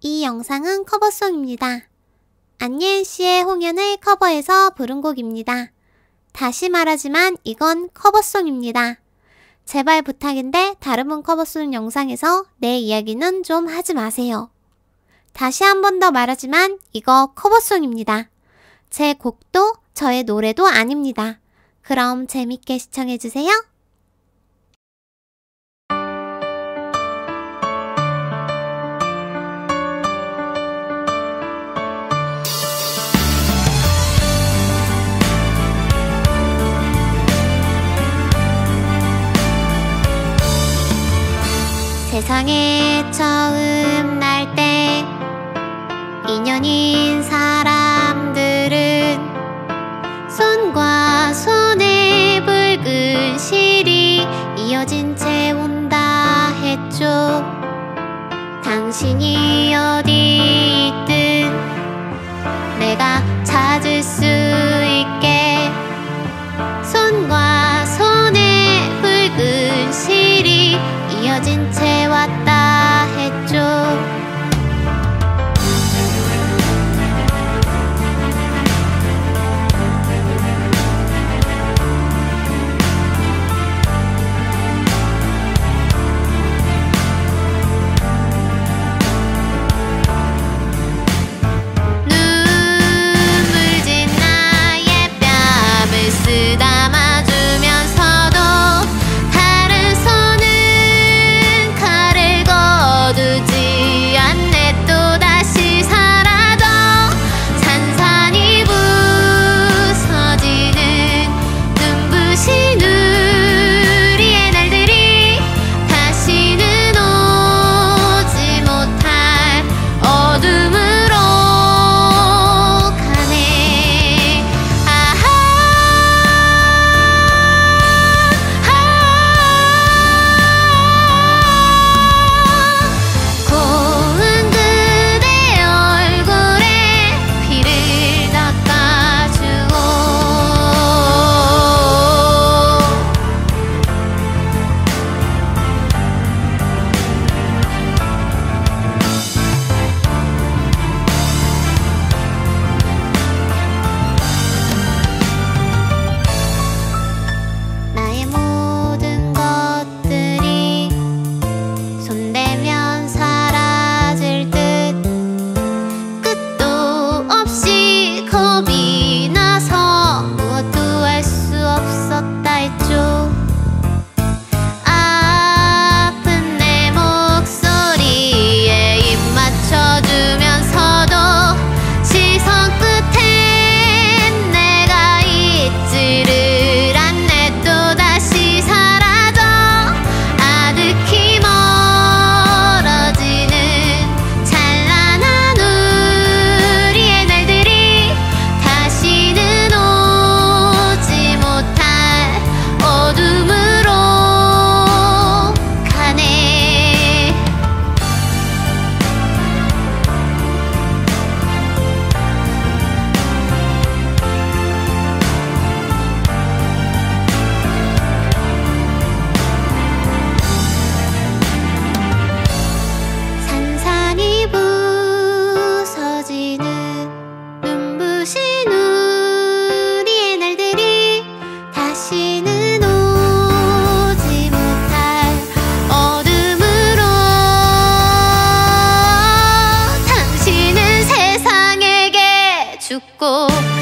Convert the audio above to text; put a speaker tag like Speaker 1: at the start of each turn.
Speaker 1: 이 영상은 커버송입니다. 안예은 씨의 홍연을 커버해서 부른 곡입니다. 다시 말하지만 이건 커버송입니다. 제발 부탁인데 다른 분 커버송 영상에서 내 이야기는 좀 하지 마세요. 다시 한 번 더 말하지만 이거 커버송입니다. 제 곡도 저의 노래도 아닙니다. 그럼 재밌게 시청해주세요. 세상에 처음 날 때 인연인 사람들은 손과 손에 붉은 실이 이어진 채 온다 했죠. 당신이 있고